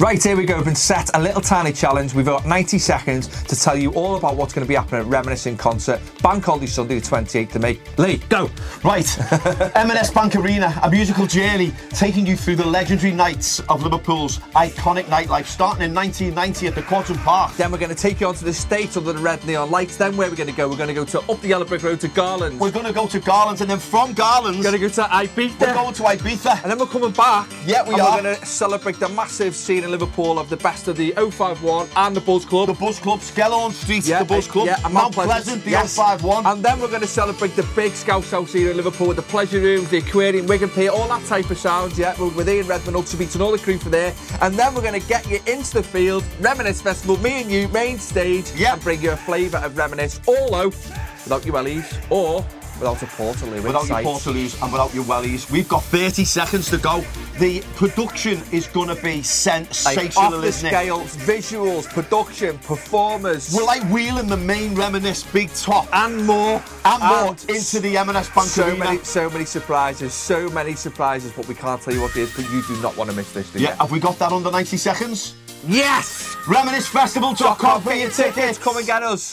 Right, here we go. We've been set a little tiny challenge. We've got 90 seconds to tell you all about what's going to be happening at Reminisce in Concert, Bank Holiday Sunday, the 28th of May. Lee, go. Right, M&S Bank Arena, a musical journey taking you through the legendary nights of Liverpool's iconic nightlife, starting in 1990 at the Quadrant Park. Then we're going to take you onto the state under the red neon lights. Then where are we going to go? We're going to go to up the Yellow Brick Road to Garlands. We're going to go to Garlands, and then from Garlands, We're going to go to Ibiza. we're going to Ibiza. And then we're coming back. Yeah, we and are. We're going to celebrate the massive scene in Liverpool of the best of the 051 and the Buzz Club. The Buzz Club, Skelhorne Street, the Buzz Club, yeah, and Mount Pleasant, the yes. 051. And then we're going to celebrate the big Scouse House here in Liverpool with the pleasure rooms, the aquarium, Wigan Pier, all that type of sounds. Yeah, we're with Ian Redmond, Ultrabeats, and all the crew for there. And then we're going to get you into the field, Reminisce Festival, me and you, main stage, Yeah. and bring you a flavour of Reminisce, all out without your wellies or without a portal Without your Portaloos and without your wellies. We've got 30 seconds to go. The production is going to be like sensational, off the it? scales, visuals, production, performers, We're like wheeling the main Reminisce Big Top and more, and more into the M&S Bank so Arena. many, so many surprises, so many surprises. But we can't tell you what it is. But you do not want to miss this, do you? Yeah, have we got that under 90 seconds? Yes. ReminisceFestival.com for your tickets. Come and get us.